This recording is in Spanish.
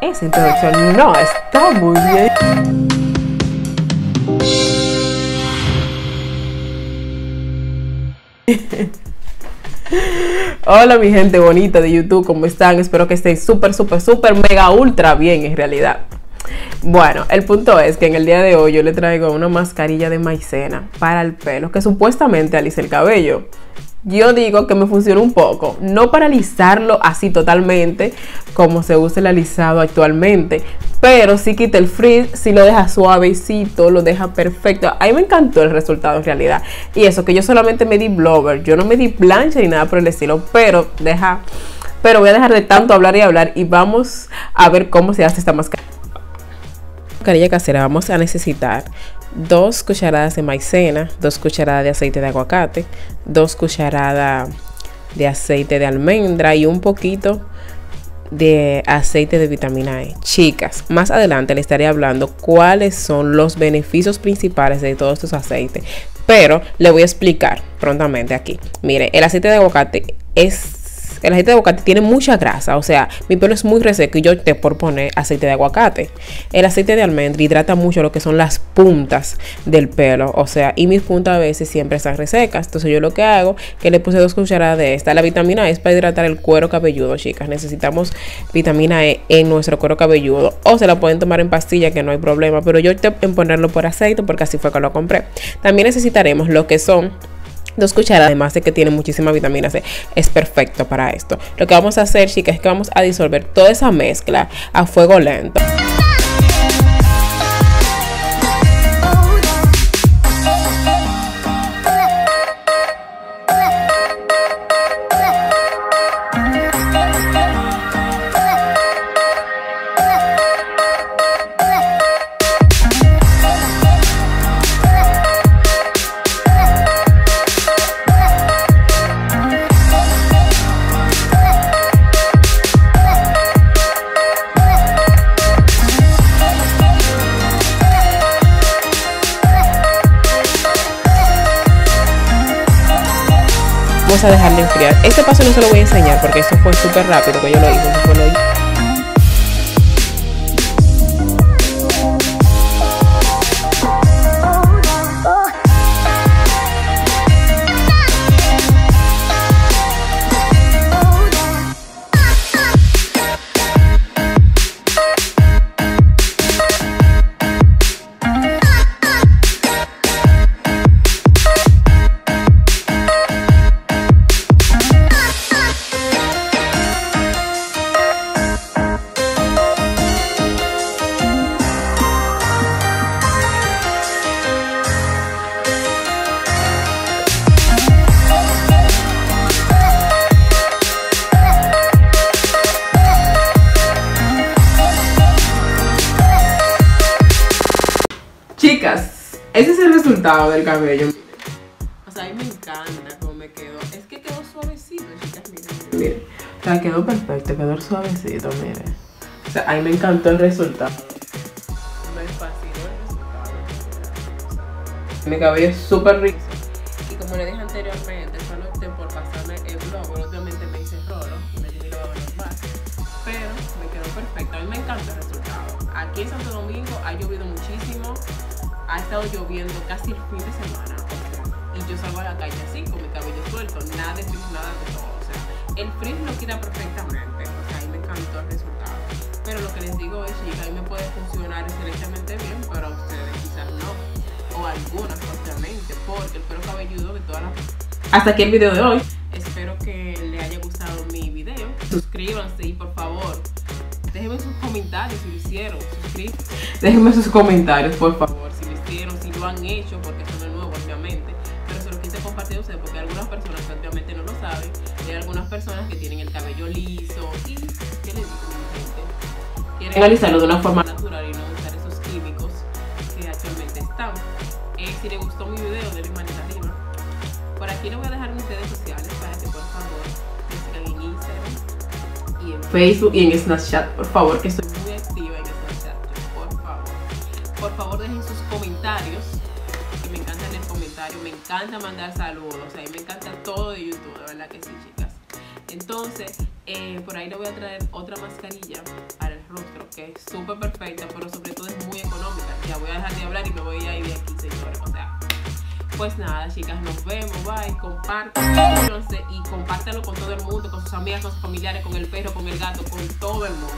Esa introducción no está muy bien. Hola mi gente bonita de YouTube, ¿cómo están? Espero que estén súper, súper, súper, mega, ultra bien en realidad. Bueno, el punto es que en el día de hoy yo le traigo una mascarilla de maicena para el pelo que supuestamente alisa el cabello yo digo que me funciona un poco, no para alisarlo así totalmente como se usa el alisado actualmente, pero sí quita el frizz, sí lo deja suavecito, lo deja perfecto. A mí me encantó el resultado en realidad. Y eso que yo solamente me di blower, yo no me di plancha ni nada por el estilo, pero deja, pero voy a dejar de tanto hablar y hablar y vamos a ver cómo se hace esta mascarilla. Mascarilla casera vamos a necesitar 2 cucharadas de maicena, 2 cucharadas de aceite de aguacate, 2 cucharadas de aceite de almendra y un poquito de aceite de vitamina E. Chicas, más adelante les estaré hablando cuáles son los beneficios principales de todos estos aceites, pero le voy a explicar prontamente aquí. Mire, el aceite de aguacate es el aceite de aguacate tiene mucha grasa, o sea, mi pelo es muy reseco y yo te por poner aceite de aguacate. El aceite de almendra hidrata mucho lo que son las puntas del pelo, o sea, y mis puntas a veces siempre están resecas. Entonces yo lo que hago, que le puse dos cucharadas de esta. La vitamina E es para hidratar el cuero cabelludo, chicas. Necesitamos vitamina E en nuestro cuero cabelludo. O se la pueden tomar en pastilla, que no hay problema. Pero yo opté en ponerlo por aceite porque así fue que lo compré. También necesitaremos lo que son Dos cucharadas, además de que tiene muchísima vitamina C, es perfecto para esto. Lo que vamos a hacer, chicas, es que vamos a disolver toda esa mezcla a fuego lento. Vamos a dejarlo enfriar. Este paso no se lo voy a enseñar porque eso fue súper rápido que yo lo hice. Fue lo resultado del cabello. O sea, a mí me encanta cómo me quedó. Es que quedó suavecito, chicas, miren. miren. O sea, quedó perfecto, quedó suavecito, miren. O sea, a mí me encantó el resultado. Me fascinó el resultado. Mi cabello es súper rico. Y como le dije anteriormente, solo opté por pasarme el blog. Obviamente me hice rolo me di los más. Pero me quedó perfecto. A mí me encanta el resultado. Aquí en Santo Domingo ha llovido muchísimo ha estado lloviendo casi el fin de semana. y yo salgo a la calle así, con mi cabello suelto, nada de frizz, nada de todo. O sea, el frizz lo quita perfectamente. O sea, ahí me encantó el resultado. Pero lo que les digo es, chicas, ahí me puede funcionar excelentemente bien, pero a ustedes quizás no. O algunas, obviamente, porque el pelo cabelludo de todas las... Hasta aquí el video de hoy. Espero que les haya gustado mi video. Suscríbanse y por favor, déjenme sus comentarios si lo hicieron. Suscríbanse. Déjenme sus comentarios, por favor lo han hecho, porque eso no es nuevo, obviamente. Pero se lo quise compartir a ustedes porque algunas personas obviamente no lo saben. Y hay algunas personas que tienen el cabello liso. ¿Y qué les digo, gente? Quieren alisarlo de una forma natural y no usar esos químicos que actualmente están. Eh, si les gustó mi video, denle manita arriba. Por aquí les voy a dejar mis redes sociales para que por favor me sigan en Instagram y en Facebook y en Snapchat, por favor, que estoy encanta mandar saludos, o sea, me encanta todo de YouTube, de verdad que sí, chicas. Entonces, eh, por ahí le voy a traer otra mascarilla para el rostro, que es súper perfecta, pero sobre todo es muy económica. Ya voy a dejar de hablar y me voy a ir de aquí, señores. O sea, pues nada, chicas, nos vemos, bye, compártanlo y compártanlo con todo el mundo, con sus amigas, con sus familiares, con el perro, con el gato, con todo el mundo,